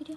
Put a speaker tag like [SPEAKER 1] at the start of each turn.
[SPEAKER 1] video.